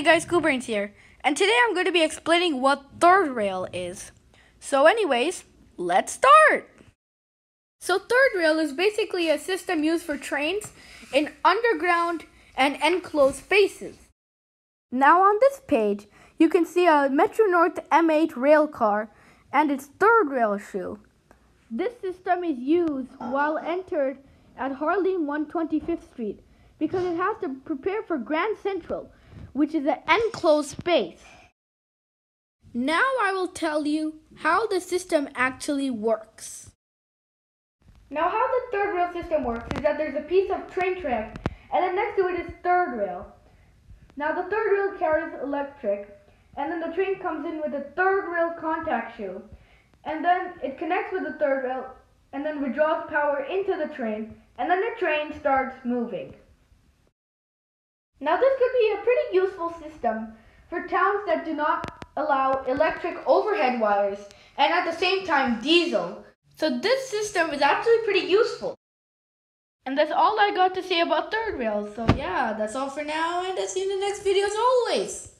Hey guys, Kool Brainz here, and today I'm going to be explaining what third rail is. So anyways, let's start! So third rail is basically a system used for trains in underground and enclosed spaces. Now on this page, you can see a Metro North M8 rail car and its third rail shoe. This system is used while entered at Harlem 125th Street because it has to prepare for Grand Central, which is an enclosed space. Now I will tell you how the system actually works. Now how the third rail system works is that there's a piece of train track and then next to it is third rail. Now the third rail carries electric and then the train comes in with a third rail contact shoe and then it connects with the third rail and then withdraws power into the train and then the train starts moving. Now this could be a pretty useful system for towns that do not allow electric overhead wires and at the same time diesel. So this system is actually pretty useful. And that's all I got to say about third rail. So yeah, that's all for now and I'll see you in the next video as always.